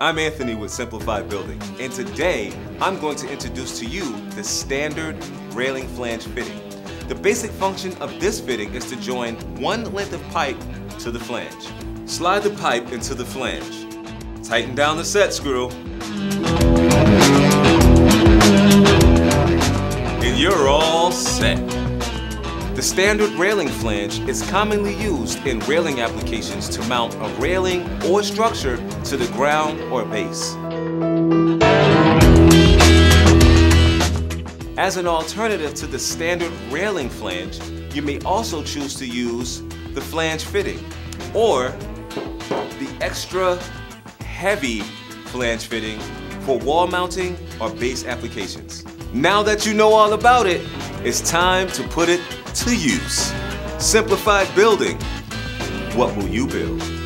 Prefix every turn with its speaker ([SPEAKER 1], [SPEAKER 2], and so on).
[SPEAKER 1] I'm Anthony with Simplified Building, and today I'm going to introduce to you the standard railing flange fitting. The basic function of this fitting is to join one length of pipe to the flange. Slide the pipe into the flange. Tighten down the set screw. And you're all set. The standard railing flange is commonly used in railing applications to mount a railing or structure to the ground or base. As an alternative to the standard railing flange, you may also choose to use the flange fitting or the extra heavy flange fitting for wall mounting or base applications. Now that you know all about it, it's time to put it to use. Simplified building. What will you build?